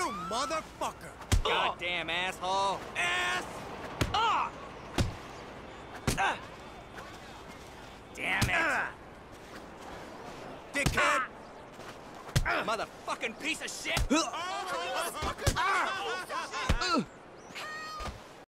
You motherfucker! Goddamn asshole! Ass! Ah! Uh. Damn it! Dickhead! Motherfucking piece of shit! Oh!